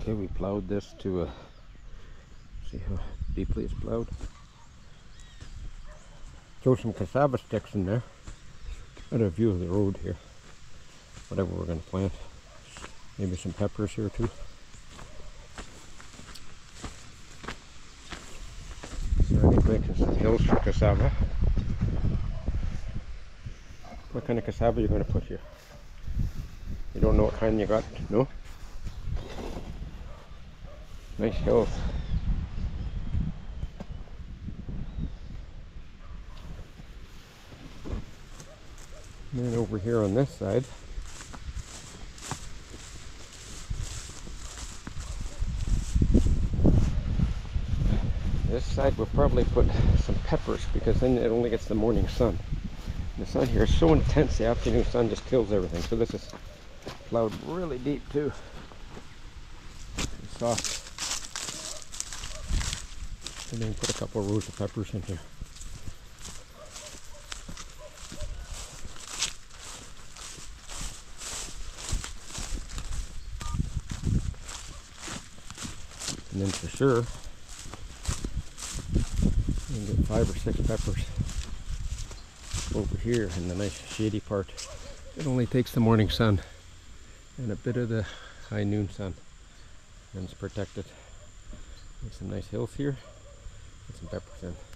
Okay, we plowed this to uh, see how deeply it's plowed. Throw some cassava sticks in there. Got a view of the road here. Whatever we're gonna plant. Maybe some peppers here too. Making some hills for cassava. What kind of cassava are you gonna put here? You don't know what kind you got, no? Nice. And then over here on this side, this side we'll probably put some peppers because then it only gets the morning sun. The sun here is so intense, the afternoon sun just kills everything. So this is plowed really deep too. Soft. And then put a couple of rows of peppers in here. And then for sure, you can get five or six peppers over here in the nice shady part. It only takes the morning sun and a bit of the high noon sun and it's protected. There's some nice hills here. Some peppers in.